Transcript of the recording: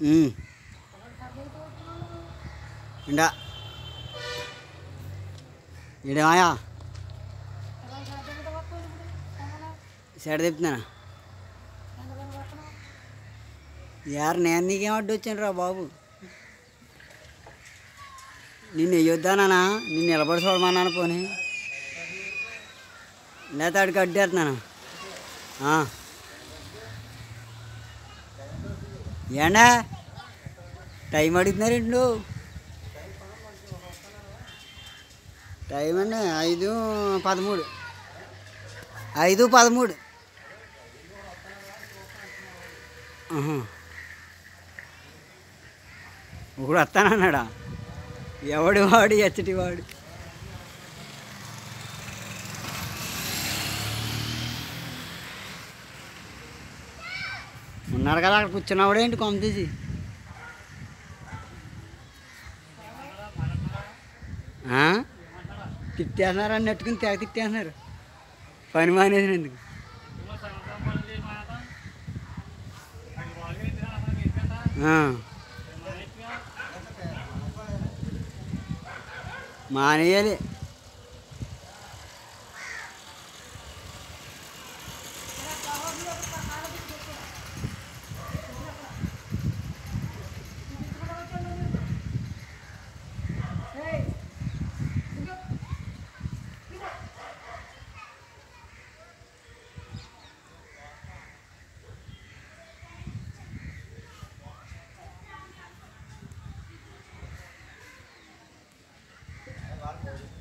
ఉమ్. ఇండా. ఇడమాయా సెడ చెప్తున్నానా యారు నేను నీకేం అడ్డు వచ్చాను రా బాబు? నిన్ను వెయ్యొద్దానా నిన్ను నిలబడి చూడమన్నాను పోనీ లేకపోతే ఆడికి అడ్డేస్తున్నాను ఏండా? టైం అడుగుతున్నారు టైం అండి ఐదు పదమూడు. ఐదు పదమూడు. ఇప్పుడు వస్తానన్నాడా ఎవడు వాడు? ఎచ్చటి వాడు. ఉన్నారు కదా అక్కడ కూర్చున్నవాడేంటి కొమ్మ తీసి? తిట్టేస్తున్నారు అని నెట్టుకుని తెగ తిట్టేస్తున్నారు. పని మానేసినందుకు మానేయాలి. మానేయాలి వాడుకోవాలి